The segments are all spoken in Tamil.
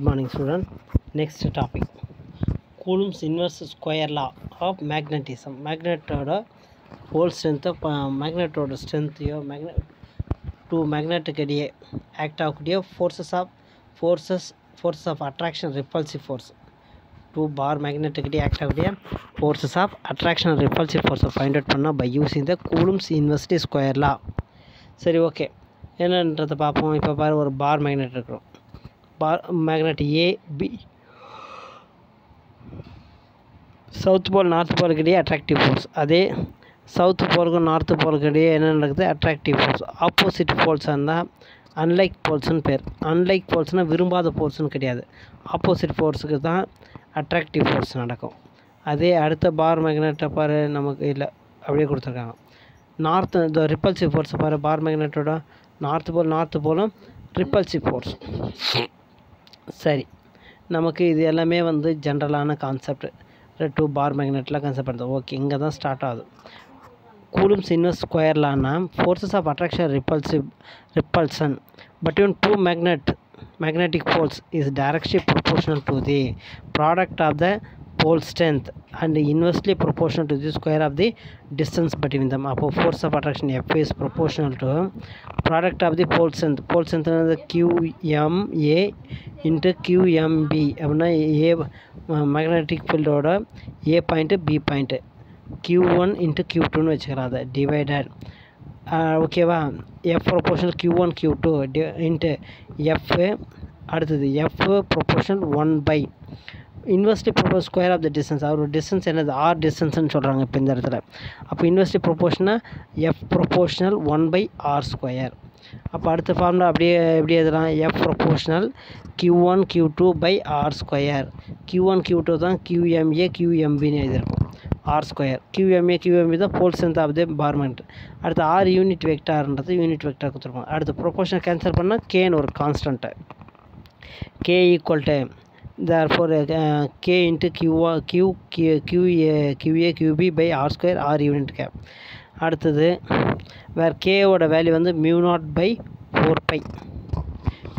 Good morning, student. Next topic. Coulomb's inverse square law of magnetism. மேக்னெட்டோட ஹோல் ஸ்ட்ரென்த்தை மேக்னெட்டோட ஸ்ட்ரென்த்தையோ மேக்னெ டூ மேக்னெட்டுக்கு இடையே ஆக்ட் ஆகக்கூடிய forces of forces forces of attraction repulsive force two bar மேக்னெட்டுக்கு இடையே ஆக்ட் ஆகக்கூடிய ஃபோர்ஸஸ் ஆஃப் அட்ராக்ஷன் ரிப்பல்சிவ் ஃபோர்ஸை ஃபைண்ட் அவுட் பண்ணால் by using the Coulomb's inverse square law சரி ஓகே என்னன்றதை பார்ப்போம் இப்போ பாரு ஒரு பார் மேக்னெட் இருக்கிறோம் bar magnet A B south pole north போலுக்கு இடையே அட்ராக்டிவ் ஃபோர்ஸ் அதே சவுத் போலுக்கும் நார்த் போலுக்கு இடையே என்ன நடக்குது? அட்ராக்டிவ் ஃபோர்ஸ் ஆப்போசிட் போல்ஸாக இருந்தால் அன்லைக் போல்ஸ்னு பேர். அன்லைக் போல்ஸ்னால் விரும்பாத போல்ஸ்னு கிடையாது. ஆப்போசிட் ஃபோர்ஸுக்கு தான் அட்ராக்டிவ் ஃபோர்ஸ் நடக்கும். அதே அடுத்த பார் மேக்னெட்டை பாரு நமக்கு இல்லை அப்படியே கொடுத்துருக்காங்க. நார்த் இந்த ரிப்பல்சிவ் ஃபோர்ஸை பாரு பார் மேக்னெட்டோட நார்த் போல் நார்த் போலும் ரிப்பல்சிவ் ஃபோர்ஸ் சரி. நமக்கு இது எல்லாமே வந்து ஜென்ரலான கான்செப்ட். டூ பார் மேக்னெட்லாம் கான்செப்ட் பண்ணுது ஓகே இங்கே தான் ஸ்டார்ட் ஆகுது. கூலும்ஸ் இன்வெஸ்ட் ஸ்கொயர்லான்னா forces of attraction repulsive repulsion between two magnet magnetic poles is directly proportional to the product of the pole strength and inversely proportional to the square of the distance between them அப்போ force of attraction F is proportional to product of the pole strength pole strength வந்து QMA into QMB அப்படின்னா A magnetic ஃபீல்டோட A point B point Q1 one into Q டூன்னு வச்சுக்கலாம் அதை டிவைடட் ஓகேவா F proportional Q one Q two D into F அடுத்தது F proportional one by inversely proportional square of the distance our distance என்னது? ஆர் டிஸ்டன்ஸ்னு சொல்கிறாங்க இப்போ இந்த இடத்துல. அப்போ inversely ப்ரொபோஷனாக F proportional one by R square அப்போ அடுத்த ஃபார்முலா அப்படியே எப்படி எழுதலாம்? F proportional Q one Q two by R square Q one Q two தான் கியூஎம்ஏ கியூஎம்பின்னு எழுதியிருக்கும். ஆர் ஸ்கொயர் கியூஎம்ஏ கியூஎம்பி தான் போல் ஸ்ட்ரென்த் ஆஃப் த பார்மெண்ட் அடுத்து ஆர் யூனிட் வெக்டார்ன்றது யூனிட் வெக்டார் கொடுத்துருப்பாங்க அடுத்து ப்ரொபோஷனை கேன்சல் பண்ணால் கேன்னு ஒரு constant K equal to there q q q q Q Q a q b by R square R unit cap அடுத்தது வேறு கேவோட வேல்யூ வந்து mu naught by four pi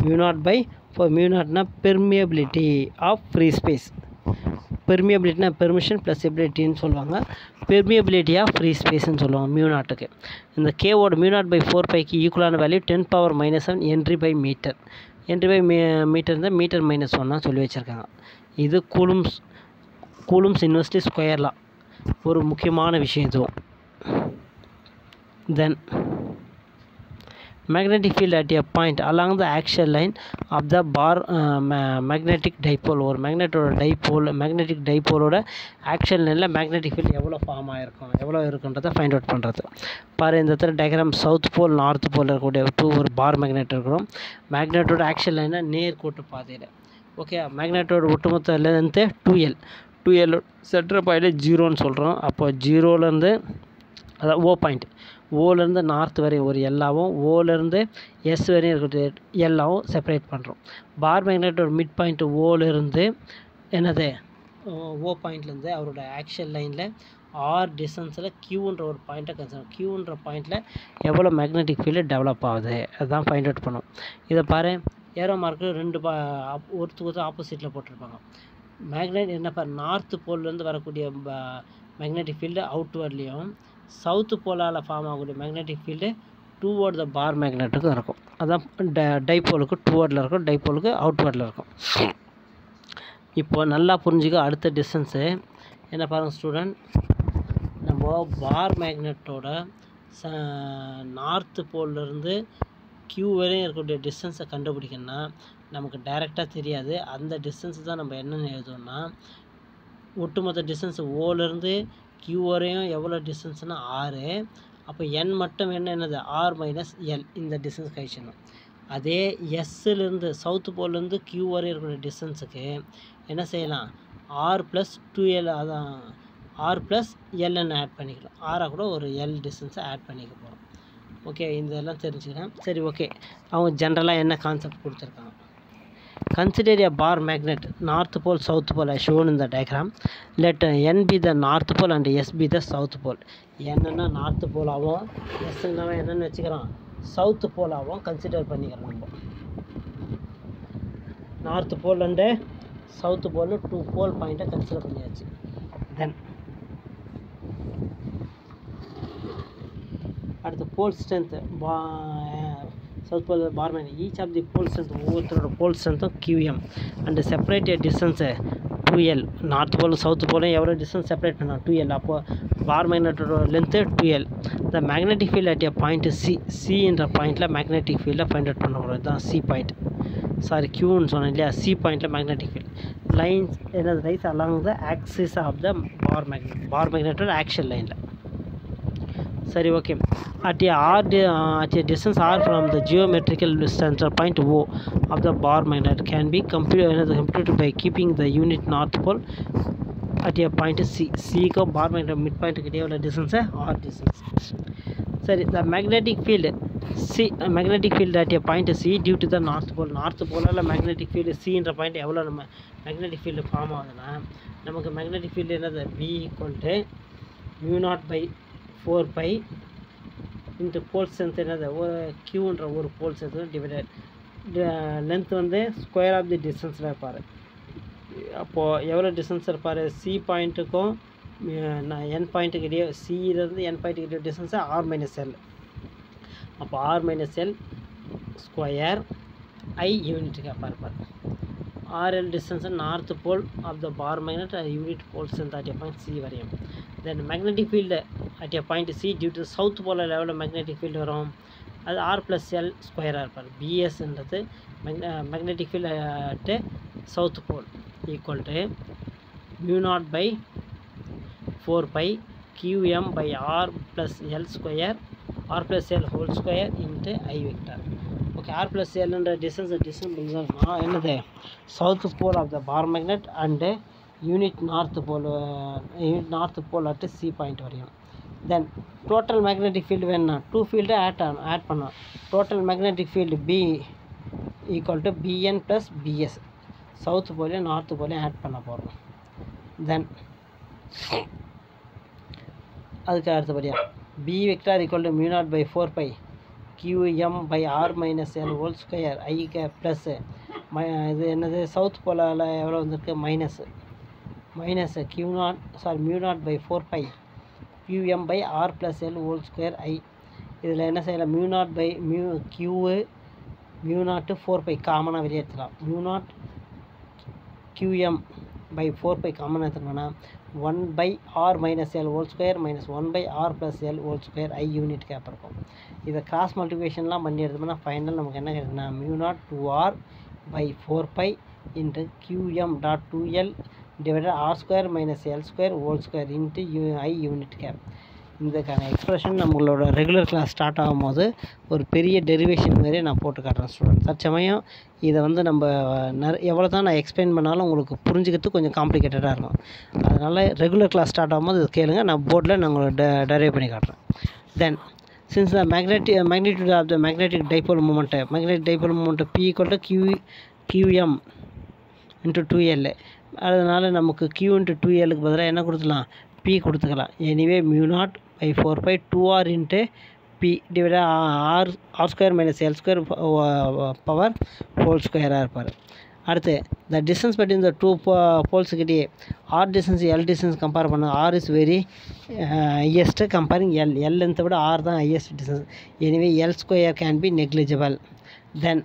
mu naught by four mu நாட்னா permeability of free space பெர்மியபிலிட்டினா பெர்மிஷன் ப்ளஸ் எபிலிட்டின்னு சொல்லுவாங்க. பெர்மியபிலிட்டி ஆஃப் ஃப்ரீ ஸ்பேஸ்ன்னு சொல்லுவாங்க மியூ நாட்டுக்கு இந்த கேவோட மியூ நாட் பை ஃபோர் பைக்கு ஈக்குவலான value ten power minus seven henry by meter henry by M meter இருந்தால் மீட்டர் மைனஸ் ஒன்னாக சொல்லி வச்சுருக்காங்க. இது கூலும்ஸ் கூலும்ஸ் யூனிவர்சிட்டி ஸ்கொயர்லாம் ஒரு முக்கியமான விஷயம் இதுவும் தென் magnetic field at a point along the axial line of the bar uh, ma- magnetic dipole. ஒரு மேக்னெட்டோட டைப்போல் மேக்னெட்டிக் டைப்போலோட ஆக்ஷன் லைனில் மேக்னெட்டிக் ஃபீல்ட் எவ்வளோ ஃபார்ம் ஆகிருக்கும் எவ்வளோ இருக்குன்றதை ஃபைண்ட் அவுட் பண்ணுறது பாரு இந்த இடத்துல diagram south pole north pole இருக்கக்கூடிய டூ ஒரு பார் மேக்னெட் இருக்கிறோம். மேக்னெட்டோட ஆக்ஷன் லைனில் நேர் கூட்டு பாதையில். ஓகே மேக்னெட்டோட ஒட்டுமொத்த length two L two L center point ஜீரோன்னு சொல்கிறோம் அப்போ ஜீரோலேருந்து அதாவது ஓ பாயிண்ட் ஓலேருந்து நார்த் வரையும் ஒரு எல்லாவும் ஓலேருந்து எஸ் வரையும் இருக்கக்கூடிய எல்லாவும் செப்பரேட் பண்ணுறோம் பார் மேக்னெட்டோட மிட் பாயிண்ட் ஓலேருந்து என்னது? ஓ பாயிண்ட்லேருந்து அவரோட ஆக்ஷன் லைனில் ஆர் டிஸ்டன்ஸில் கியூன்ற ஒரு பாயிண்ட்டை கன்சிடர் கியூன்ற பாயிண்ட்டில் எவ்வளோ மேக்னெட்டிக் ஃபீல்டு டெவலப் ஆகுது? அதுதான் ஃபைண்ட் அவுட் பண்ணும். இதை பாரு ஏரோ மார்க்கு ரெண்டு பா ஒருத்துக்கு ஒருத்தர் ஆப்போசிட்டில் போட்டிருப்பாங்க. மேக்னெட் என்னப்பா நார்த்து போல்லேருந்து வரக்கூடிய மேக்னெட்டிக் ஃபீல்டு அவுட்வர்ட்லேயும் சவுத்து போலால் ஃபார்ம் ஆகக்கூடிய magnetic field toward the bar மேக்னெட்டுக்கும் இருக்கும். அதான் ட டைப்போலுக்கு டூவர்டில் இருக்கும் டைப்போலுக்கு அவுட்வர்டில் இருக்கும். இப்போது நல்லா புரிஞ்சுக்க அடுத்த டிஸ்டன்ஸு என்ன பாருங்கள் ஸ்டூடெண்ட் நம்ம பார் மேக்னெட்டோட ச நார்த்து போல்லேருந்து க்யூ வரையும் இருக்கக்கூடிய டிஸ்டன்ஸை கண்டுபிடிக்கணும்னா நமக்கு டைரெக்டாக தெரியாது. அந்த டிஸ்டன்ஸ் தான் நம்ம என்னென்னு எழுதுவோம்னா ஒட்டுமொத்த டிஸ்டன்ஸ் ஓலேருந்து க்யூ வரையும் எவ்வளோ டிஸ்டன்ஸ்னால் ஆறு. அப்போ என் மட்டும் என்ன என்னது? ஆர் மைனஸ் எல் இந்த டிஸ்டன்ஸ் கழிச்சிடணும். அதே எஸ்ஸுலேருந்து சவுத்து போல்லேருந்து க்யூ வரையும் இருக்கிற டிஸ்டன்ஸுக்கு என்ன செய்யலாம்? ஆர் ப்ளஸ் டூ எல் அதான். ஆர் ப்ளஸ் எல்என்னு ஆட் பண்ணிக்கலாம் ஆராக கூட ஒரு எல் டிஸ்டன்ஸை ஆட் பண்ணிக்க போகிறோம் ஓகே இந்த தெரிஞ்சுக்கிறேன். சரி ஓகே அவங்க ஜென்ரலாக என்ன கான்செப்ட் கொடுத்துருக்காங்க? Consider a bar magnet north pole south pole as shown in the diagram. Let uh, n be the north pole and s be the south pole. என்னன்னா நார்த் போலாவும் எஸ்ன்னா என்னன்னு வச்சுக்கிறோம் சவுத் போலாவும் கன்சிடர் பண்ணிக்கிறோம் நம்ம north pole and south pole two pole பாயிண்ட்டை கன்சிடர் பண்ணியாச்சு தென் அடுத்து போல் ஸ்ட்ரென்த்து பா south pole பார்மேன் each of the pole strength ஒவ்வொருத்தரோட pole ஸ்ட்ரென்த்தும் QM and separated distance two L north போலும் சவுத் போலும் எவ்வளோ டிஸ்டன்ஸ் செப்பரேட் பண்ணோம் டூ எல் அப்போது bar மேக்னெட்டோட length two L the magnetic field at a point C சின்ற பாயிண்ட்டில் மேக்னெட்டிக் ஃபீல்டை ஃபைண்ட் அவுட் பண்ண போகிறோம் இதுதான் சி பாயிண்ட் சாரி க்யூன்னு சொன்னேன் இல்லையா? சி பாயிண்ட்டில் மேக்னெட்டிக் ஃபீல்ட் லைன்ஸ் என்னது lies along the axis of the bar magnet bar மேக்னெட்டோட action லைனில் சரி okay at a R at a distance R from the geometrical centre point O of the bar magnet can be computer computed by keeping the unit north pole at a point C Chicco bar magnet mid பாயிண்ட்டுக்கு இடையே உள்ள டிஸ்டன்ஸை ஆர் டிஸ்டன்ஸ் சரி the magnetic field C magnetic field at a point C due to the north pole north போலில் மேக்னெட்டிக் ஃபீல்டு சின்ற பாயிண்ட் எவ்வளோ நம்ம மேக்னெட்டிக் ஃபீல்டு ஃபார்ம் ஆகுதுன்னா நமக்கு மேக்னெட்டிக் ஃபீல்டு என்னது? B equal to mu naught by four pi இந்த போல் ஸ்ட்ரென்த் என்னது? ஒரு கியூன்ற ஒரு போல் ஸ்ட்ரென்த் டிவைடட் லென்த் வந்து ஸ்கொயர் ஆஃப் தி டிஸ்டன்ஸில் இருப்பார். அப்போது எவ்வளோ டிஸ்டன்ஸ் இருப்பார்? சி பாயிண்ட்டுக்கும் நான் என் பாயிண்ட்டுக்கு இடையே சியிலேருந்து என் பாயிண்ட்டுக்கு இடையே டிஸ்டன்ஸு ஆர் மைனஸ் எல் அப்போ R minus L square I யூனிட்டுக்கு அப்பா இருப்பார் RL distance north pole of the bar magnet unit poles at a point C வரையும் then magnetic field at a point C due to south pole லெவலில் மேக்னெட்டிக் ஃபீல்டு வரும் அது ஆர் ப்ளஸ் எல் ஸ்கொயராக இருப்பார் பிஎஸ்ன்றது magnetic field at south pole equal to mu naught by four pi QM by R plus L square R plus L whole square into I vector okay R plus எல்ன்ற distance distance என்னது? South pole of the bar magnet and unit north pole unit north pole at C point வரையும். தென் டோட்டல் மேக்னெட்டிக் ஃபீல்டு வேணும்னா டூ ஃபீல்டு ஆட் ஆகணும் ஆட் பண்ணோம் total magnetic field B equal to BN plus BS south போலையும் north போலையும் ஆட் பண்ண போகிறோம் தென் அதுக்கு அடுத்தபடியாக B vector equal to mu naught by four pi QM by R minus L whole square I K plus my இது என்னது சவுத் போலால் எவ்வளோ வந்திருக்கு? Minus minus Q naught sorry mu naught by four pi QM by R plus L whole square I இதில் என்ன செய்யலாம்? Mu naught by mu கியூவு mu naught four pi காமனாக வெளியே எடுத்துக்கலாம் mu naught QM by four pi காமனாக எடுத்துக்கணும்னா one by R minus L whole square minus one by R plus L whole square I unit cap இருக்கும். இதை கிராஸ் மல்டிபிகேஷன்லாம் பண்ணி எடுத்தோம்னா ஃபைனல் நமக்கு என்ன கிடைக்குதுன்னா mu naught two R by four pi into QM dot two L divided R square minus L square whole square into U I unit cap இதுக்கான எக்ஸ்ப்ரெஷன் நம்மளோட ரெகுலர் கிளாஸ் ஸ்டார்ட் ஆகும்போது ஒரு பெரிய டெரிவேஷன் மாதிரியே நான் போட்டு காட்டுறேன் ஸ்டூடெண்ட் தற்சமயம் இதை வந்து நம்ம நிற எவ்வளோ தான் நான் எக்ஸ்பிளைன் பண்ணாலும் உங்களுக்கு புரிஞ்சுக்கிறதுக்கு கொஞ்சம் காம்ப்ளிகேட்டடாக இருக்கும். அதனால் ரெகுலர் கிளாஸ் ஸ்டார்ட் ஆகும்போது இது கேளுங்க நான் போர்டில் நான் உங்களுக்கு ட டெரைவ் பண்ணி காட்டுறேன். Then since the magnetic magnitude of the magnetic dipole moment magnetic dipole moment p equal to q into two L அதனால் நமக்கு கியூ இன்ட்டு டூ எல்லுக்கு பதிலாக என்ன கொடுத்துக்கலாம் பி கொடுத்துக்கலாம் anyway mu naught by four five two R into B divide R R square minus L square power whole ஸ்கொயராக இருப்பார் அடுத்து the distance between the two போல்ஸுக்கிட்டே R distance L distance compare பண்ணுங்கள் R is very highest comparing L L லென்த்தை விட ஆர் தான் highest distance anyway L square can be negligible then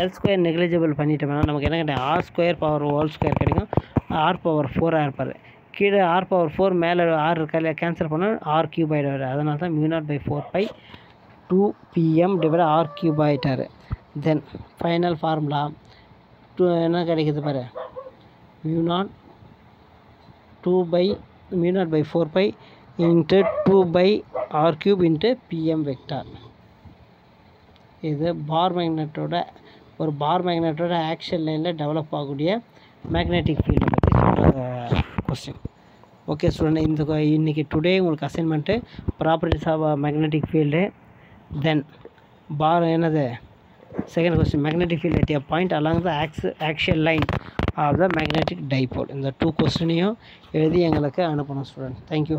L square negligible பண்ணிட்டோம்னா நமக்கு என்ன கிடைக்கும்? R square power whole square கிடைக்கும். ஆர் பவர் ஃபோராக இருப்பார். கீழே ஆர் பவர் ஃபோர் மேலே ஆர் இருக்க கேன்சல் பண்ணால் ஆர் கியூப் ஆகிடுவார் அதனால தான் mu naught by four pi two PM divide R cube ஆகிட்டார் தென் ஃபைனல் ஃபார்முலா டூ என்ன கிடைக்கிது பாரு? Mu naught two pi mu naught by four pi into two by R cube into PM vector இது பார் மேக்னெட்டோட ஒரு பார் மேக்னெட்டோட ஆக்ஷன் லைனில் டெவலப் ஆகக்கூடிய மேக்னெட்டிக் ஃபீல்டு பற்றி சொல்கிற கொஸ்டின் ஓகே ஸ்டூடெண்ட் இந்த இன்றைக்கி டுடே உங்களுக்கு assignment properties of magnetic field then bar என்னது? Second question magnetic field at a பாயிண்ட் along the ax axial line of the magnetic dipole இந்த டூ கொஸ்டினையும் எழுதி எங்களுக்கு அனுப்பணும் ஸ்டூடெண்ட் தேங்க்யூ